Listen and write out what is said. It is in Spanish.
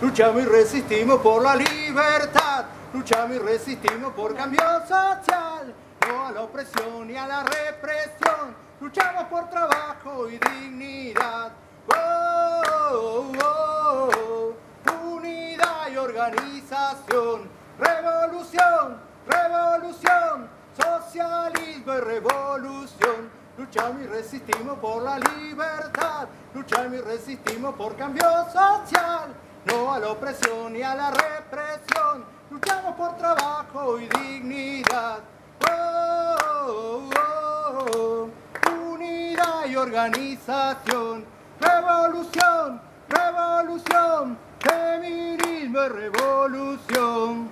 luchamos y resistimos por la libertad, luchamos y resistimos por cambio social, no a la opresión y a la represión, luchamos por trabajo y dignidad. Oh, oh, oh. Unidad y organización, revolución, revolución, socialismo y revolución. Luchamos y resistimos por la libertad, luchamos y resistimos por cambio social, no a la opresión y a la represión. Luchamos por trabajo y dignidad. Oh, oh, oh. Unidad y organización, revolución, revolución, feminismo y revolución.